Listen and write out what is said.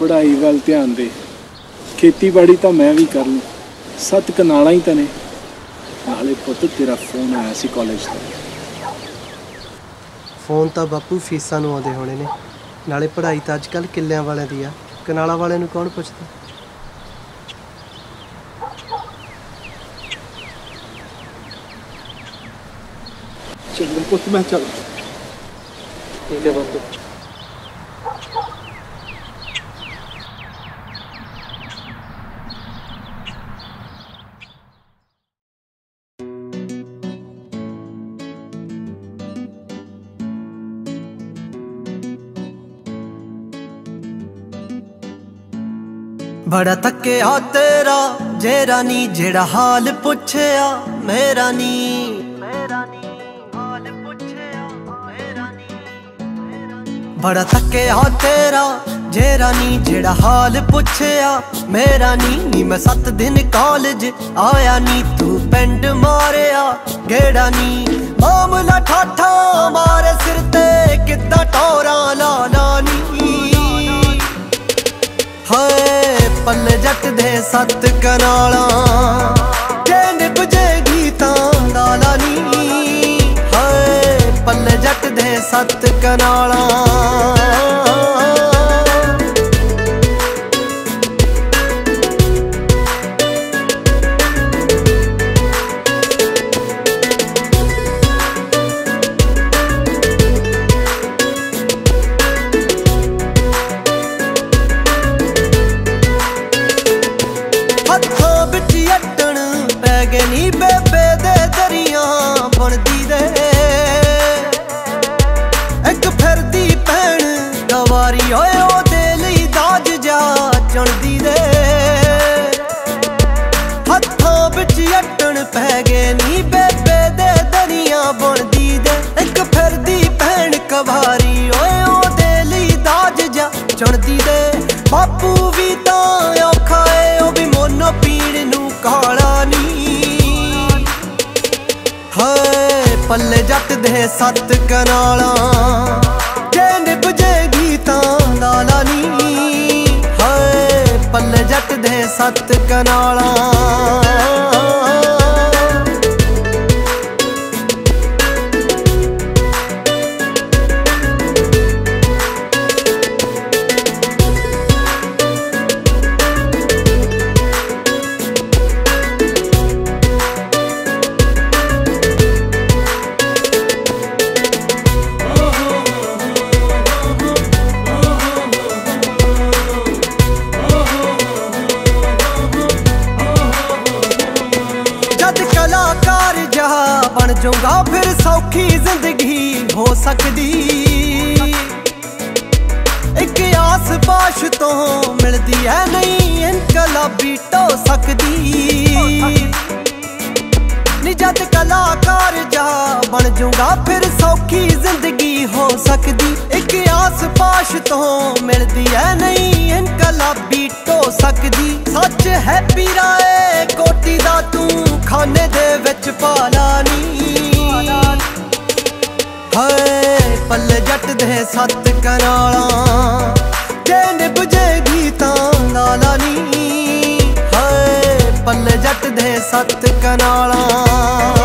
ਪੜ੍ਹਾਈ ਵੱਲ ਧਿਆਨ ਦੇ। ਖੇਤੀਬਾੜੀ ਤਾਂ ਮੈਂ ਵੀ ਕਰ ਲੂੰ। ਸੱਤ ਕਨਾਲਾਂ ਹੀ ਤਾਂ ਨੇ। ਨਾਲੇ ਪੁੱਤ ਤੇਰਾ ਫੋਨ ਆਇਆ ਸੀ ਕਾਲਜ ਤੋਂ। ਫੋਨ ਤਾਂ ਬਾਪੂ ਫੀਸਾਂ ਨੂੰ ਆਉਂਦੇ ਹੋਣੇ ਨੇ। ਨਾਲੇ ਪੜ੍ਹਾਈ ਤਾਂ ਅੱਜਕੱਲ ਕਿੱਲਿਆਂ ਵਾਲਿਆਂ ਦੀ ਆ। ਕਨਾਲਾ ਵਾਲਿਆਂ ਨੂੰ ਕੌਣ ਪੁੱਛਦਾ? ਚੰਗਾ ਪੁੱਤ ਮੈਂ ਚੱਲ ਠੀਕ ਹੈ ਬਾਪੂ। ਬੜਾ ਥੱਕਿਆ ਤੇਰਾ ਜੇਰਾ ਨੀ ਜਿਹੜਾ ਹਾਲ ਪੁੱਛਿਆ ਮੇਰਾ ਨੀ ਮੇਰਾ ਨੀ ਹਾਲ ਪੁੱਛਿਆ ਮੇਰਾ ਨੀ ਬੜਾ ਥੱਕਿਆ ਤੇਰਾ ਜੇਰਾ ਨੀ ਜਿਹੜਾ ਹਾਲ ਪੁੱਛਿਆ ਮੇਰਾ ਨੀ ਨੀ, ਮੈਂ ਸੱਤ ਦਿਨ ਕਾਲਜ ਆਇਆ ਨੀ, ਤੂੰ ਪਿੰਡ ਮਾਰਿਆ, ਗੇੜਾ ਨੀ ਮਾਮਲਾ ਜੱਟ ਦੇ ਸੱਤ ਕਨਾਲਾਂ। ਜੇ ਨਿਭ ਜੇਗੀ ਤਾਂ ਲਾਲਾ ਨੀ। ਹਾਏ, ਪੱਲੇ ਜੱਟ ਦੇ ਸੱਤ ਕਨਾਲਾਂ। ਗਵਾਰੀ ਓਏ ਉਹਦੇ ਲਈ ਦਾਜ ਜਾ ਚਣਦੀ ਦੇ ਹੱਥਾਂ ਵਿੱਚ ਅੱਟਣ ਪੈ ਗਏ ਨੀ ਬੇਬੇ ਦੇ ਦਰੀਆਂ ਬਣਦੀ ਦੇ। ਇੱਕ ਫਿਰਦੀ ਭੈਣ ਕਵਾਰੀ ਓਏ ਉਹਦੇ ਲਈ ਦਾਜ ਜਾ ਚਣਦੀ ਦੇ। ਬਾਪੂ ਵੀ ਤਾਂ ਔਖਾ ਏ, ਉਹ ਵੀ ਮੋਨੋ ਪੀਣ ਨੂੰ ਕਾਲਾ ਨੀ। ਹਾਏ, ਪੱਲੇ ਜੱਟ ਦੇ ਸੱਤ ਕਨਾਲਾਂ। ਦੇ ਸੱਤ ਕਨਾਲਾਂ। ਬਣ ਜਾਊਗਾ, ਫਿਰ ਸੌਖੀ ਜ਼ਿੰਦਗੀ ਹੋ ਸਕਦੀ। ਇੱਕ ਆਸ ਬਾਸ਼ ਤੋਂ ਮਿਲਦੀ ਐ, ਨਹੀਂ ਇਨਕਲਾਬੀ ਢੋ ਸਕਦੀ। ਨੀ ਜਦ ਕਲਾਕਾਰ ਜਾ ਬਣ ਜਾਊਗਾ, ਫਿਰ ਸੌਖੀ ਜ਼ਿੰਦਗੀ ਹੋ ਸਕਦੀ। ਇੱਕ ਆਸ ਪਾਸ਼ ਤੋਂ ਮਿਲਦੀ ਐ, ਨਹੀਂ ਇਨਕਲਾਬੀ ਢੋ ਸਕਦੀ। ਸੱਚ ਹੈ ਪੀਰਾਏ, ਕੋਟੀ ਦਾ ਤੂੰ ਖਾਨੇ ਦੇ ਵਿੱਚ ਪਾਲਾ। ਜੱਟ ਦੇ ਸੱਤ ਕਨਾਲਾਂ। ਜੇ ਨਿਭ ਜੇਗੀ ਤਾਂ ਲਾਲਾ ਨੀ। ਹਾਏ, ਪੱਲੇ ਜੱਟ ਦੇ ਸੱਤ ਕਨਾਲਾਂ।